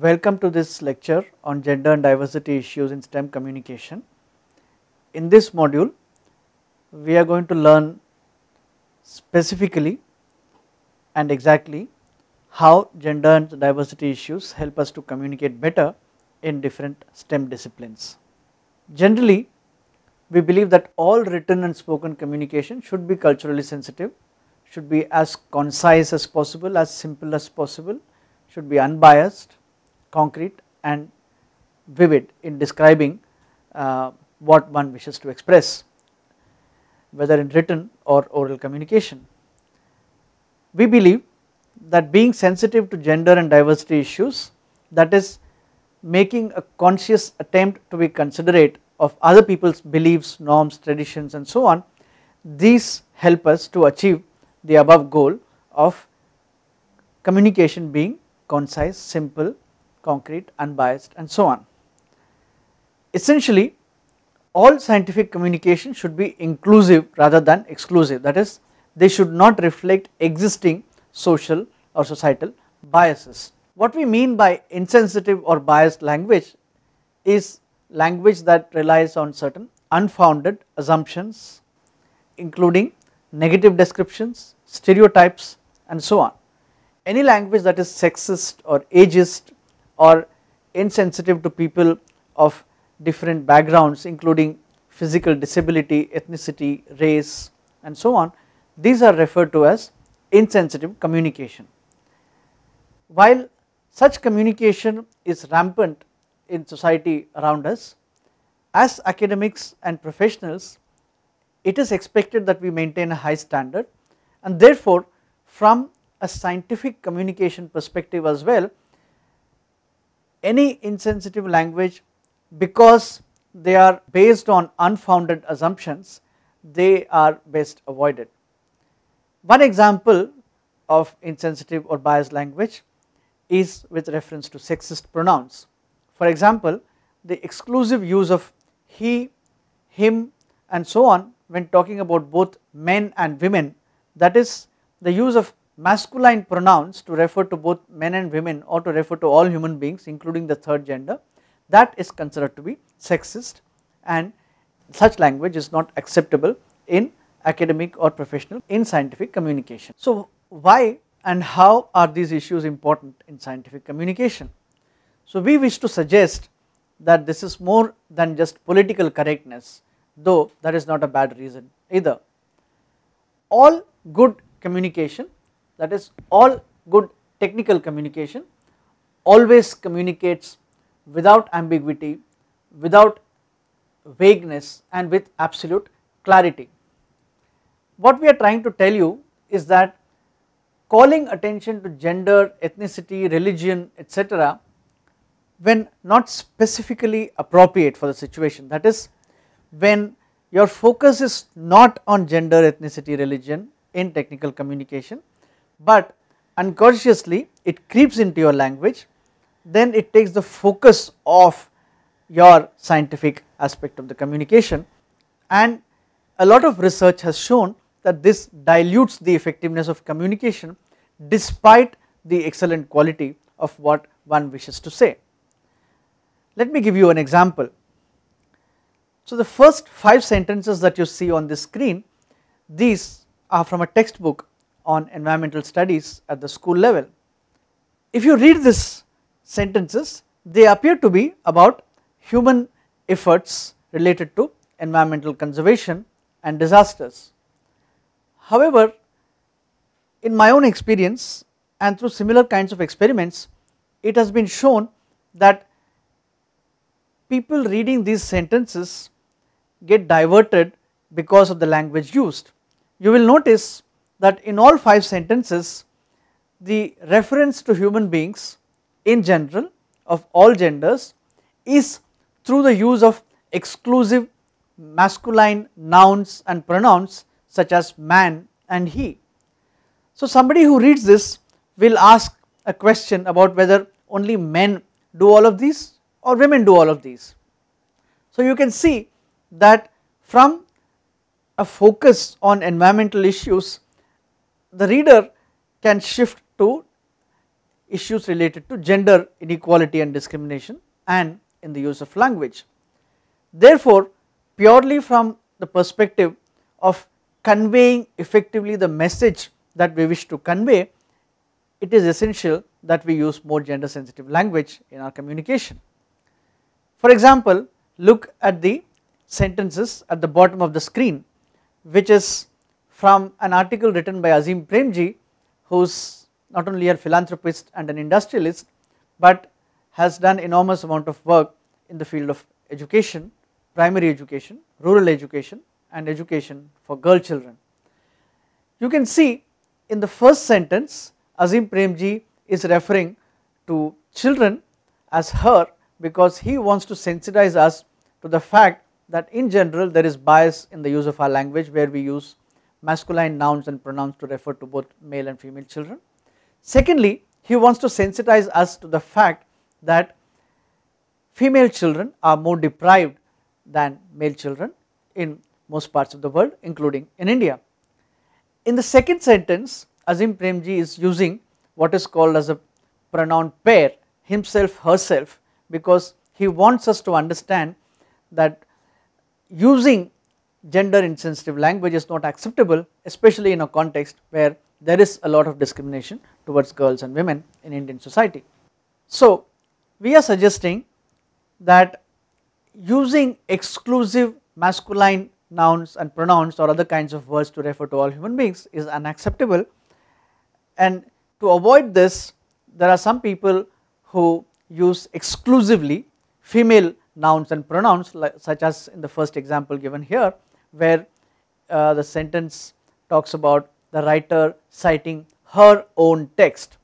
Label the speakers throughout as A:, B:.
A: Welcome to this lecture on gender and diversity issues in STEM communication. In this module, we are going to learn specifically and exactly how gender and diversity issues help us to communicate better in different STEM disciplines. Generally, we believe that all written and spoken communication should be culturally sensitive, should be as concise as possible, as simple as possible, should be unbiased, concrete and vivid in describing uh, what one wishes to express whether in written or oral communication. We believe that being sensitive to gender and diversity issues that is making a conscious attempt to be considerate of other people's beliefs, norms, traditions and so on, these help us to achieve the above goal of communication being concise, simple concrete, unbiased and so on. Essentially all scientific communication should be inclusive rather than exclusive that is they should not reflect existing social or societal biases. What we mean by insensitive or biased language is language that relies on certain unfounded assumptions including negative descriptions, stereotypes and so on. Any language that is sexist or ageist or insensitive to people of different backgrounds including physical disability, ethnicity, race and so on, these are referred to as insensitive communication. While such communication is rampant in society around us, as academics and professionals it is expected that we maintain a high standard and therefore from a scientific communication perspective as well any insensitive language because they are based on unfounded assumptions they are best avoided. One example of insensitive or biased language is with reference to sexist pronouns. For example, the exclusive use of he, him and so on when talking about both men and women that is the use of masculine pronouns to refer to both men and women or to refer to all human beings including the third gender that is considered to be sexist and such language is not acceptable in academic or professional in scientific communication. So why and how are these issues important in scientific communication? So we wish to suggest that this is more than just political correctness though that is not a bad reason either. All good communication that is all good technical communication always communicates without ambiguity, without vagueness and with absolute clarity. What we are trying to tell you is that calling attention to gender, ethnicity, religion etc when not specifically appropriate for the situation that is when your focus is not on gender, ethnicity, religion in technical communication but unconsciously it creeps into your language then it takes the focus of your scientific aspect of the communication and a lot of research has shown that this dilutes the effectiveness of communication despite the excellent quality of what one wishes to say. Let me give you an example. So the first 5 sentences that you see on the screen these are from a textbook on environmental studies at the school level. If you read these sentences they appear to be about human efforts related to environmental conservation and disasters. However, in my own experience and through similar kinds of experiments it has been shown that people reading these sentences get diverted because of the language used. You will notice that in all 5 sentences the reference to human beings in general of all genders is through the use of exclusive masculine nouns and pronouns such as man and he. So somebody who reads this will ask a question about whether only men do all of these or women do all of these. So you can see that from a focus on environmental issues the reader can shift to issues related to gender inequality and discrimination and in the use of language. Therefore, purely from the perspective of conveying effectively the message that we wish to convey, it is essential that we use more gender sensitive language in our communication. For example, look at the sentences at the bottom of the screen which is from an article written by Azim Premji who is not only a philanthropist and an industrialist but has done enormous amount of work in the field of education, primary education, rural education and education for girl children. You can see in the first sentence Azim Premji is referring to children as her because he wants to sensitize us to the fact that in general there is bias in the use of our language where we use masculine nouns and pronouns to refer to both male and female children. Secondly, he wants to sensitize us to the fact that female children are more deprived than male children in most parts of the world including in India. In the second sentence Azim Premji is using what is called as a pronoun pair himself herself because he wants us to understand that using gender insensitive language is not acceptable especially in a context where there is a lot of discrimination towards girls and women in Indian society. So we are suggesting that using exclusive masculine nouns and pronouns or other kinds of words to refer to all human beings is unacceptable and to avoid this there are some people who use exclusively female nouns and pronouns like, such as in the first example given here where uh, the sentence talks about the writer citing her own text.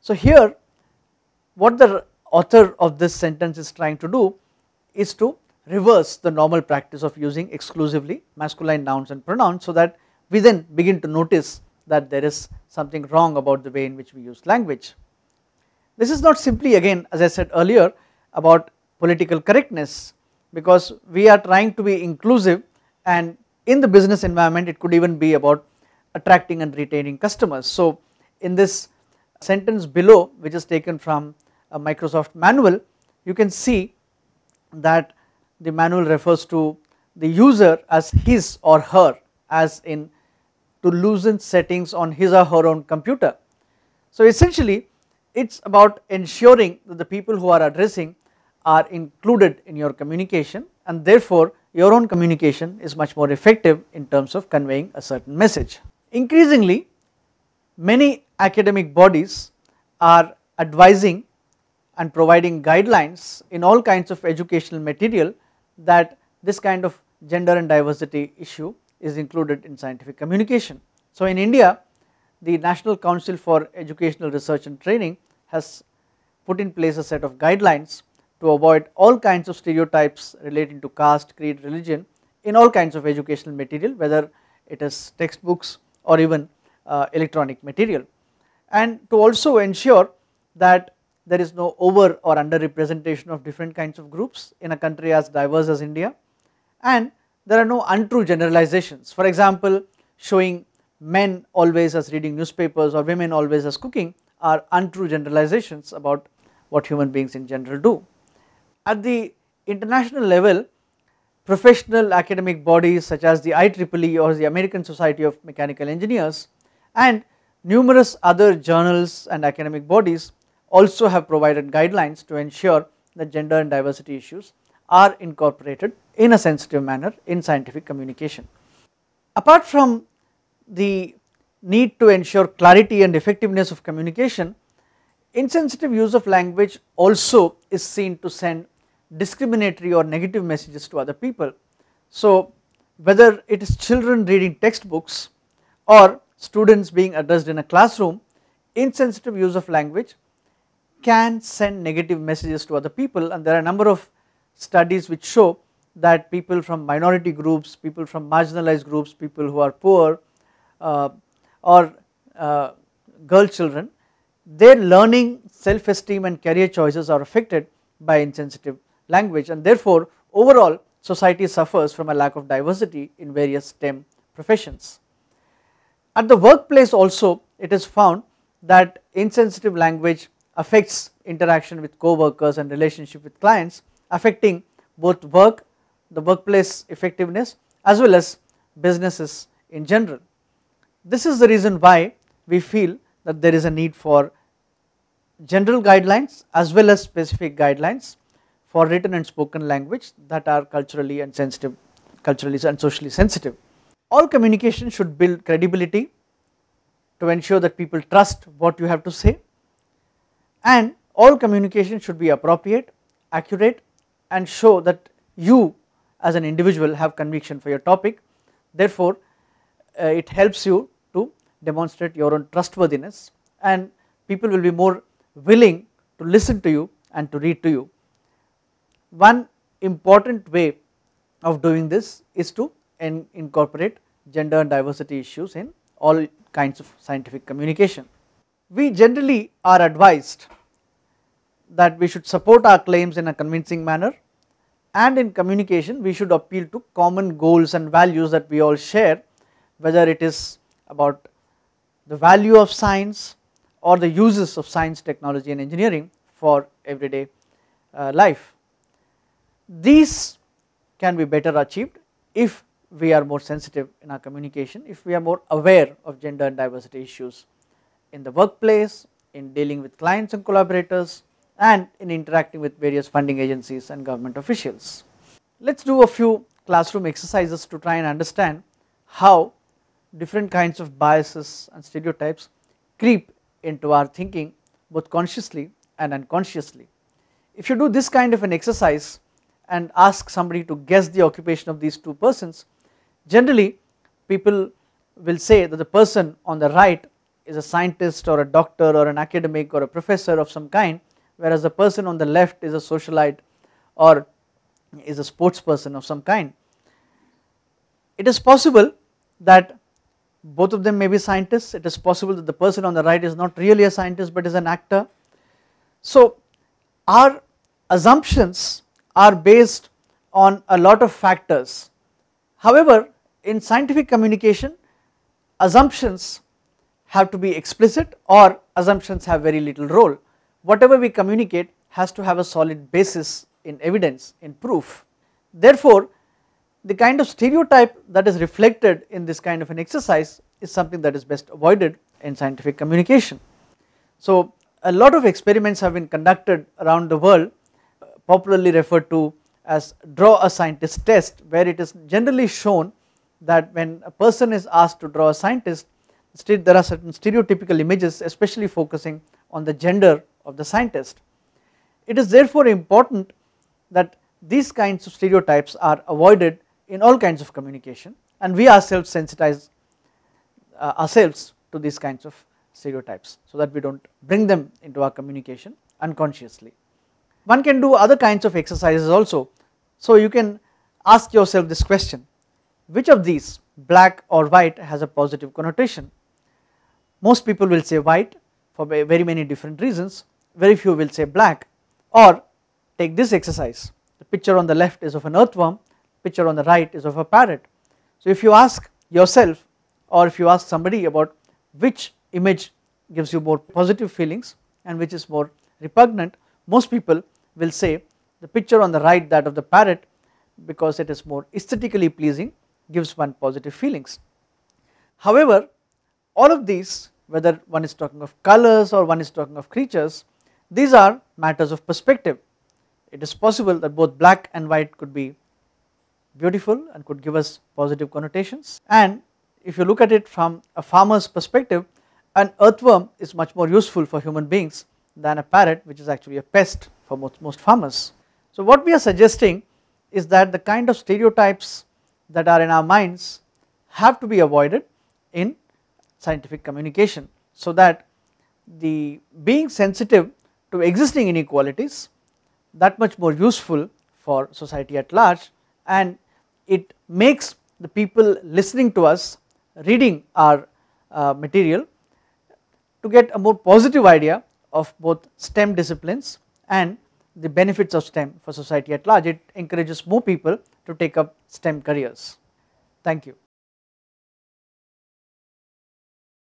A: So here what the author of this sentence is trying to do is to reverse the normal practice of using exclusively masculine nouns and pronouns so that we then begin to notice that there is something wrong about the way in which we use language. This is not simply again as I said earlier about political correctness because we are trying to be inclusive and in the business environment it could even be about attracting and retaining customers. So in this sentence below which is taken from a Microsoft manual you can see that the manual refers to the user as his or her as in to loosen settings on his or her own computer. So essentially it is about ensuring that the people who are addressing are included in your communication and therefore your own communication is much more effective in terms of conveying a certain message. Increasingly many academic bodies are advising and providing guidelines in all kinds of educational material that this kind of gender and diversity issue is included in scientific communication. So in India the National Council for Educational Research and Training has put in place a set of guidelines to avoid all kinds of stereotypes relating to caste, creed, religion in all kinds of educational material whether it is textbooks or even uh, electronic material and to also ensure that there is no over or under representation of different kinds of groups in a country as diverse as India and there are no untrue generalizations. For example, showing men always as reading newspapers or women always as cooking are untrue generalizations about what human beings in general do. At the international level, professional academic bodies such as the IEEE or the American Society of Mechanical Engineers and numerous other journals and academic bodies also have provided guidelines to ensure that gender and diversity issues are incorporated in a sensitive manner in scientific communication. Apart from the need to ensure clarity and effectiveness of communication, insensitive use of language also is seen to send discriminatory or negative messages to other people. So whether it is children reading textbooks or students being addressed in a classroom, insensitive use of language can send negative messages to other people and there are a number of studies which show that people from minority groups, people from marginalized groups, people who are poor uh, or uh, girl children, their learning, self esteem and career choices are affected by insensitive language and therefore overall society suffers from a lack of diversity in various STEM professions. At the workplace also it is found that insensitive language affects interaction with co-workers and relationship with clients affecting both work, the workplace effectiveness as well as businesses in general. This is the reason why we feel that there is a need for general guidelines as well as specific guidelines for written and spoken language that are culturally and sensitive, culturally and socially sensitive. All communication should build credibility to ensure that people trust what you have to say and all communication should be appropriate, accurate and show that you as an individual have conviction for your topic. Therefore, uh, it helps you to demonstrate your own trustworthiness and people will be more willing to listen to you and to read to you. One important way of doing this is to incorporate gender and diversity issues in all kinds of scientific communication. We generally are advised that we should support our claims in a convincing manner and in communication we should appeal to common goals and values that we all share whether it is about the value of science or the uses of science, technology and engineering for everyday uh, life. These can be better achieved if we are more sensitive in our communication, if we are more aware of gender and diversity issues in the workplace, in dealing with clients and collaborators and in interacting with various funding agencies and government officials. Let us do a few classroom exercises to try and understand how different kinds of biases and stereotypes creep into our thinking both consciously and unconsciously. If you do this kind of an exercise and ask somebody to guess the occupation of these two persons, generally people will say that the person on the right is a scientist or a doctor or an academic or a professor of some kind whereas the person on the left is a socialite or is a sports person of some kind. It is possible that both of them may be scientists, it is possible that the person on the right is not really a scientist but is an actor. So our assumptions are based on a lot of factors. However, in scientific communication assumptions have to be explicit or assumptions have very little role. Whatever we communicate has to have a solid basis in evidence, in proof. Therefore, the kind of stereotype that is reflected in this kind of an exercise is something that is best avoided in scientific communication. So a lot of experiments have been conducted around the world popularly referred to as draw a scientist test where it is generally shown that when a person is asked to draw a scientist there are certain stereotypical images especially focusing on the gender of the scientist. It is therefore important that these kinds of stereotypes are avoided in all kinds of communication and we ourselves sensitize uh, ourselves to these kinds of stereotypes so that we do not bring them into our communication unconsciously. One can do other kinds of exercises also. So you can ask yourself this question, which of these black or white has a positive connotation? Most people will say white for very many different reasons, very few will say black or take this exercise. The picture on the left is of an earthworm, picture on the right is of a parrot. So if you ask yourself or if you ask somebody about which image gives you more positive feelings and which is more repugnant, most people will say the picture on the right that of the parrot because it is more aesthetically pleasing gives one positive feelings. However, all of these whether one is talking of colors or one is talking of creatures, these are matters of perspective. It is possible that both black and white could be beautiful and could give us positive connotations and if you look at it from a farmer's perspective an earthworm is much more useful for human beings than a parrot which is actually a pest for most, most farmers. So what we are suggesting is that the kind of stereotypes that are in our minds have to be avoided in scientific communication so that the being sensitive to existing inequalities that much more useful for society at large and it makes the people listening to us reading our uh, material to get a more positive idea of both STEM disciplines and the benefits of STEM for society at large. It encourages more people to take up STEM careers. Thank you.